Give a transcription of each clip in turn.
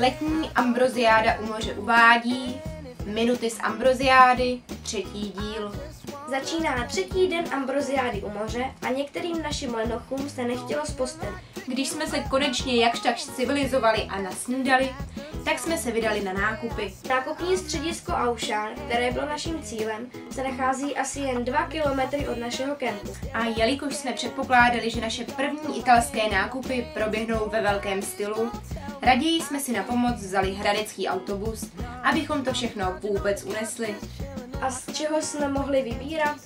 Letní ambroziáda u moře uvádí Minuty z ambroziády, třetí díl. Začíná třetí den ambroziády u moře a některým našim lenochům se nechtělo z postele. Když jsme se konečně jakž tak civilizovali a nasnídali, tak jsme se vydali na nákupy. Nákupní středisko Aušán, které bylo naším cílem, se nachází asi jen 2 kilometry od našeho kempu. A jelikož jsme předpokládali, že naše první italské nákupy proběhnou ve velkém stylu, raději jsme si na pomoc vzali hradecký autobus, abychom to všechno vůbec unesli. A z čeho jsme mohli vybírat?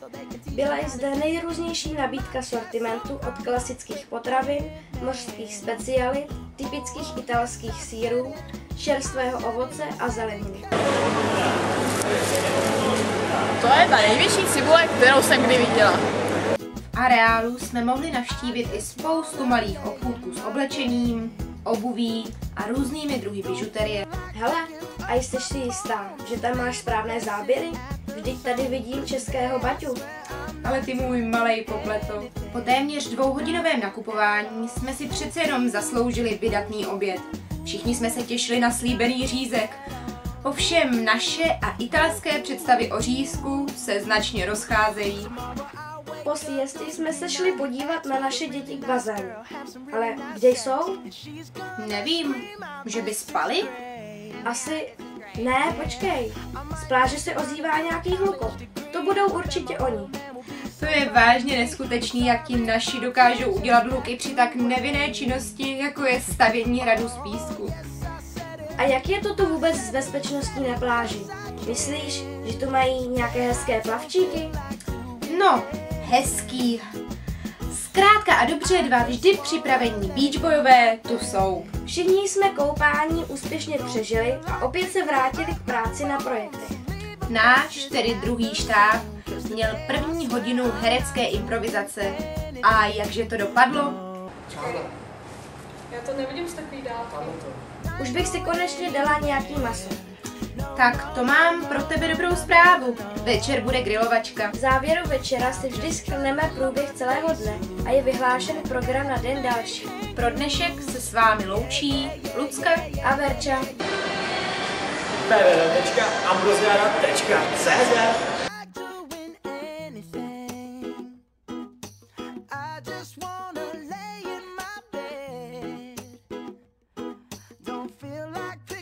Byla i zde nejrůznější nabídka sortimentu od klasických potravin, mořských specialit, typických italských sírů, čerstvého ovoce a zeleniny. To je ta největší cibule, kterou jsem kdy viděla. V areálu jsme mohli navštívit i spoustu malých obchůdků s oblečením, obuví a různými druhy bižuterie. Hele, a jsi si jistá, že tam máš správné záběry? Vždyť tady vidím českého Baťu. Ale ty můj malej popleto. Po téměř dvouhodinovém nakupování jsme si přece jenom zasloužili vydatný oběd. Všichni jsme se těšili na slíbený řízek. Ovšem naše a italské představy o řízku se značně rozcházejí. Po siesti jsme se šli podívat na naše děti k bazénu. Ale kde jsou? Nevím, že by spali? Asi... Ne, počkej. Z pláže se ozývá nějaký hlukot. To budou určitě oni. To je vážně neskutečný, jak ti naši dokážou udělat hluky při tak nevinné činnosti, jako je stavění hradu z písku. A jak je to tu vůbec s bezpečností na pláži? Myslíš, že tu mají nějaké hezké plavčíky? No, hezký. Zkrátka a dobře dva vždy připravení beachbojové tu jsou. Všichni jsme koupání úspěšně přežili a opět se vrátili k práci na projektech. Náš, tedy druhý štáb, měl první hodinu herecké improvizace. A jakže to dopadlo? Já to nevidím z takový dálky. Už bych si konečně dala nějaký maso. Tak to mám pro tebe dobrou zprávu. Večer bude grilovačka. V závěru večera si vždy schrneme průběh celého dne a je vyhlášen program na den další. Pro dnešek se s vámi loučí Lucka a Verča. feel like